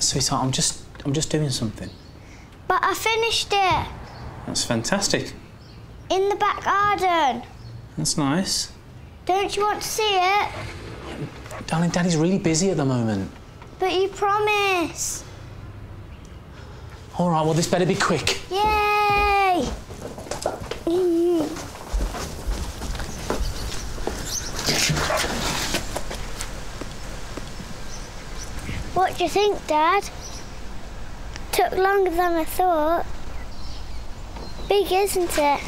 Sweetheart, I'm just, I'm just doing something. But I finished it That's fantastic. in the back garden. That's nice. Don't you want to see it? Darling, Daddy's really busy at the moment. But you promise. All right, well, this better be quick. Yay! What do you think, Dad? Took longer than I thought. Big, isn't it?